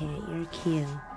Okay, you're cute.